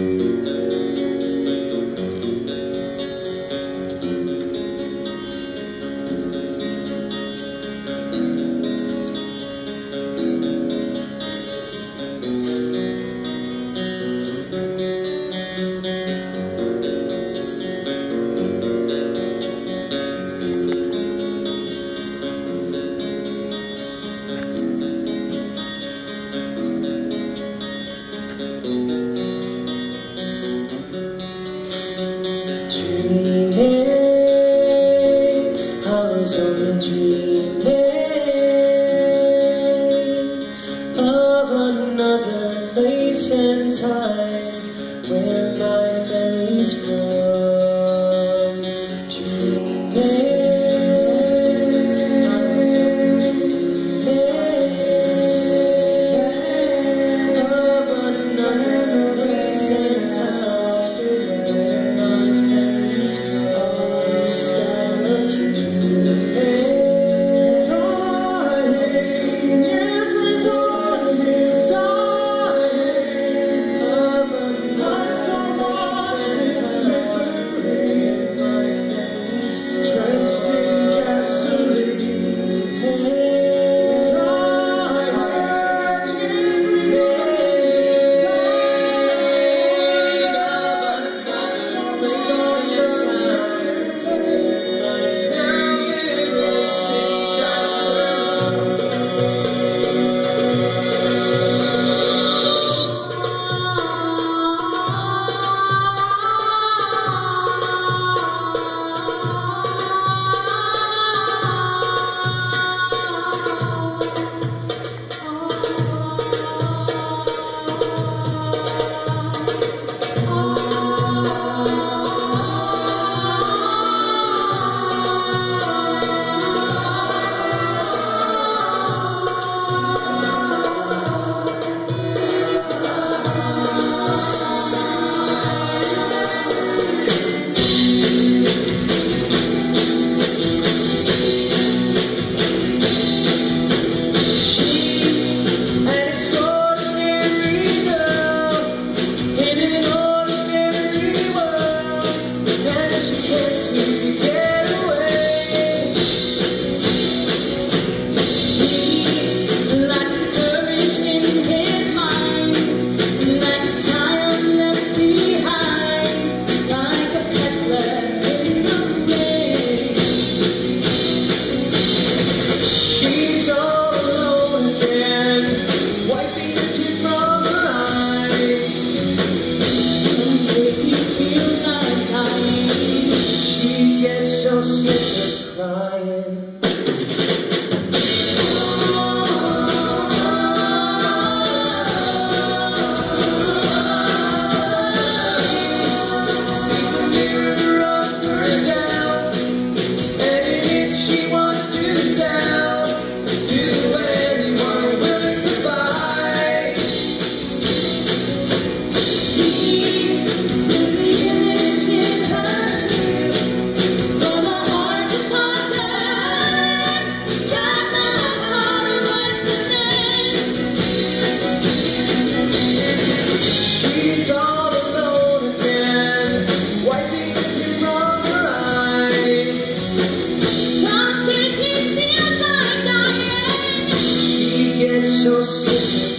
Mm-hmm. He's all alone again. no sin.